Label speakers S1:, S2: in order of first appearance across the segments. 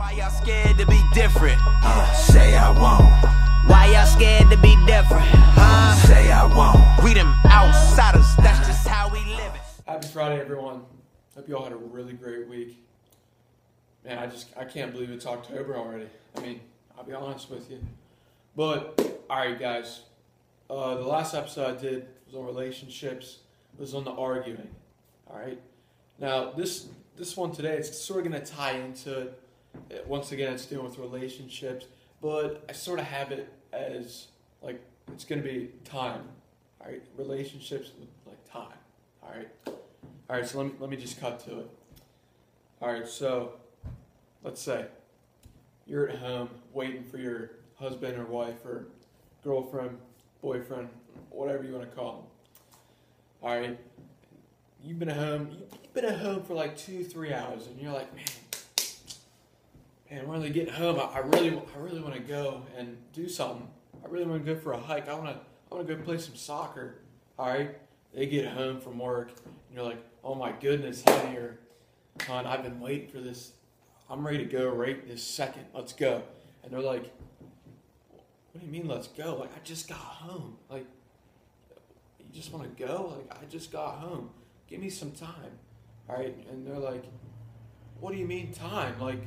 S1: Why y'all scared to be different?
S2: Uh, say I won't.
S1: Why y'all scared to be different? Huh?
S2: Say I won't.
S1: We them outsiders, that's just how we live it.
S3: Happy Friday, everyone. Hope you all had a really great week. Man, I just I can't believe it's October already. I mean, I'll be honest with you. But all right, guys. Uh, the last episode I did was on relationships. It was on the arguing. All right. Now this this one today it's sort of going to tie into it. Uh, Once again, it's dealing with relationships, but I sort of have it as like it's going to be time. All right, relationships with like time. All right. All right, so let me, let me just cut to it. All right, so let's say you're at home waiting for your husband or wife or girlfriend, boyfriend, whatever you want to call them. All right, you've been at home. You've been at home for like two, three hours, and you're like, man, man, when they getting home? I, I really, I really want to go and do something. I really want to go for a hike. I want to, I want to go play some soccer. All right, they get home from work, and you're like, oh my goodness, honey or hon, I've been waiting for this. I'm ready to go right this second. Let's go. And they're like, what do you mean, let's go? Like, I just got home. Like, you just want to go? Like, I just got home. Give me some time. All right. And they're like, what do you mean, time? Like,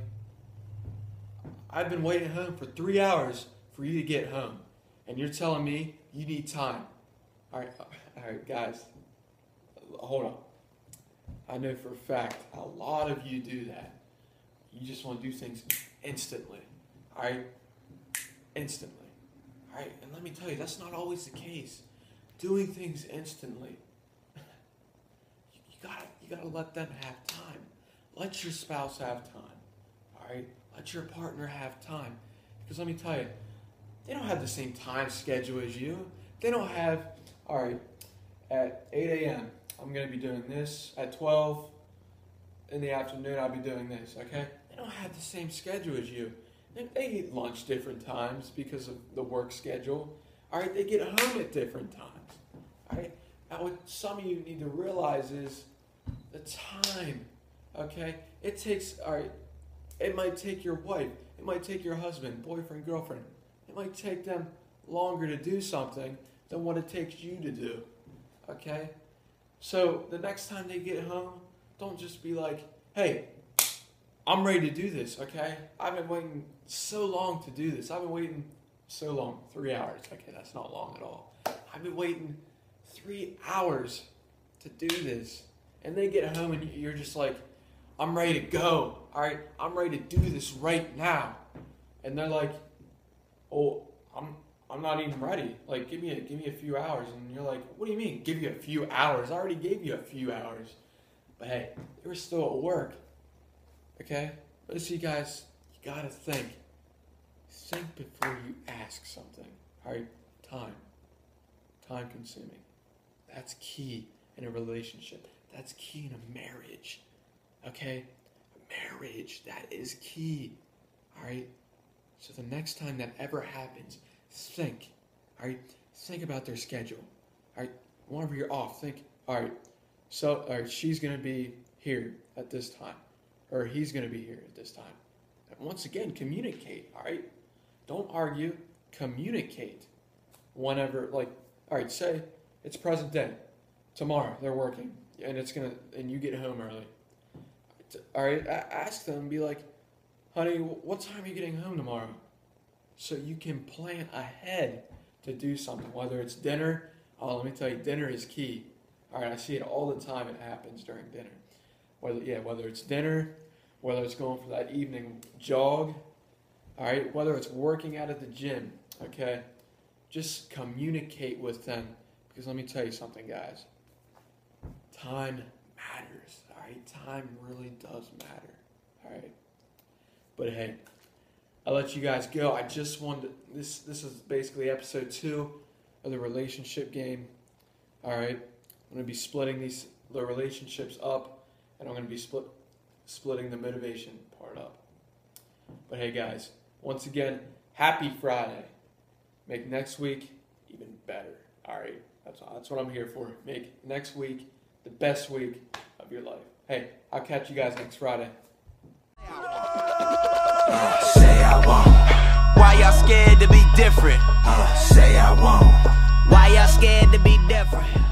S3: I've been waiting home for three hours for you to get home. And you're telling me you need time. All right. Uh, all right, guys. Hold on. I know for a fact a lot of you do that. You just want to do things instantly. All right? Instantly. All right? And let me tell you, that's not always the case. Doing things instantly, you, you gotta you gotta let them have time. Let your spouse have time. All right? Let your partner have time. Because let me tell you, they don't have the same time schedule as you. They don't have, all right, at 8 a.m., I'm going to be doing this. At 12 in the afternoon, I'll be doing this, okay? They don't have the same schedule as you. They, they eat lunch different times because of the work schedule. All right, they get home at different times. All right, now what some of you need to realize is the time, okay? It takes, all right, it might take your wife, it might take your husband, boyfriend, girlfriend, it might take them longer to do something than what it takes you to do, okay? So the next time they get home, don't just be like, hey, I'm ready to do this, okay? I've been waiting so long to do this. I've been waiting so long, three hours. Okay, that's not long at all. I've been waiting three hours to do this. And they get home and you're just like, I'm ready to go, all right? I'm ready to do this right now. And they're like, oh, I'm I'm not even ready. Like, give me a give me a few hours, and you're like, what do you mean? Give you a few hours? I already gave you a few hours. But hey, they were still at work. Okay, but see, guys, you gotta think. Think before you ask something. All right, time, time consuming. That's key in a relationship. That's key in a marriage. Okay, marriage that is key. All right. So the next time that ever happens, think. All right, think about their schedule. All right, whenever you're off, think. All right, so all right, she's gonna be here at this time, or he's gonna be here at this time. And once again, communicate. All right, don't argue. Communicate. Whenever, like, all right, say it's present day. Tomorrow they're working, and it's gonna, and you get home early. All right, ask them. Be like, honey, what time are you getting home tomorrow? so you can plan ahead to do something, whether it's dinner. Oh, let me tell you, dinner is key. All right, I see it all the time. It happens during dinner. Whether yeah, whether it's dinner, whether it's going for that evening jog, all right, whether it's working out at the gym. Okay, just communicate with them because let me tell you something, guys. Time matters. All right, time really does matter. All right, but hey. I'll let you guys go. I just wanted to, this. This is basically episode two of the relationship game. All right, I'm gonna be splitting these the relationships up, and I'm gonna be split splitting the motivation part up. But hey, guys, once again, happy Friday. Make next week even better. All right, that's that's what I'm here for. Make next week the best week of your life. Hey, I'll catch you guys next Friday. Uh, say I won't.
S1: Why y'all scared to be different?
S2: Say I won't.
S1: Why y'all scared to be different?